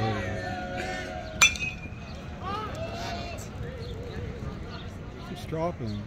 Oh, Keeps dropping.